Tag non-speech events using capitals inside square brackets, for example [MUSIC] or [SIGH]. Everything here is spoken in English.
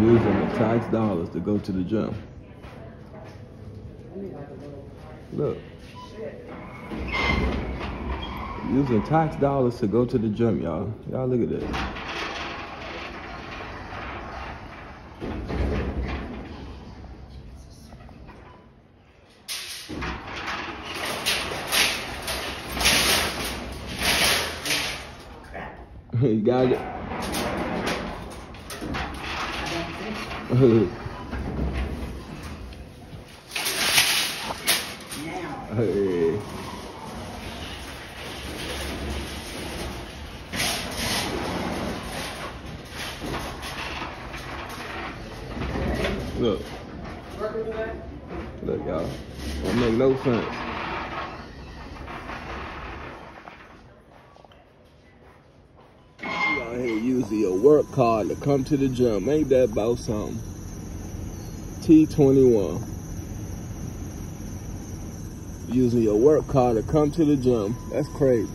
Using the tax dollars to go to the gym. Look. Using tax dollars to go to the gym, y'all. Y'all look at this. [LAUGHS] you got it. Hey. Look. Look, y'all. Don't make no sense. You out here using your work card to come to the gym. Ain't that about something? T21. Using your work card to come to the gym. That's crazy.